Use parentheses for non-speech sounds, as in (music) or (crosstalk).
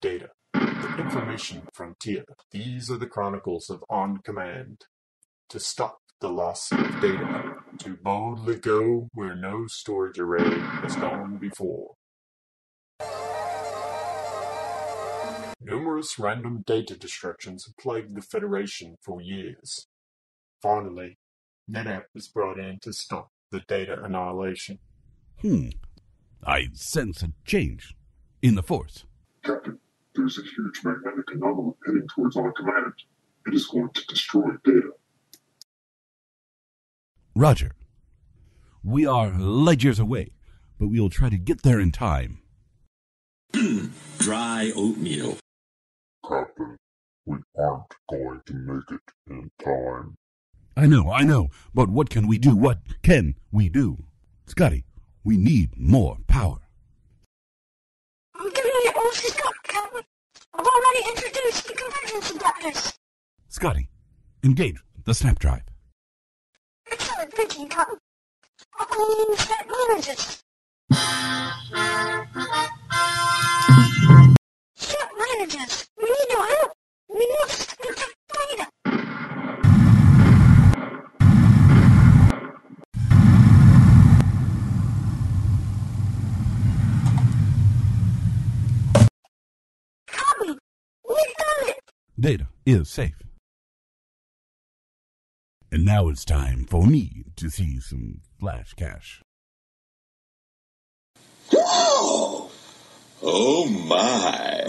data. The information frontier. These are the chronicles of OnCommand. To stop the loss of data. To boldly go where no storage array has gone before. Numerous random data destructions have plagued the Federation for years. Finally, NetApp was brought in to stop the data annihilation. Hmm. I sense a change in the Force. Captain, there is a huge magnetic anomaly heading towards our Command. It is going to destroy data. Roger. We are light years away, but we will try to get there in time. (clears throat) Dry oatmeal. Captain, we aren't going to make it in time. I know, I know, but what can we do? What can we do? Scotty, we need more power. Scotty, engage the SnapDrive. Excellent thinking. I'll need set managers. SnapManagers, we need your help. We must protect data. Captain, we done it. Data is safe. And now it's time for me to see some Flash Cache. Oh, oh my.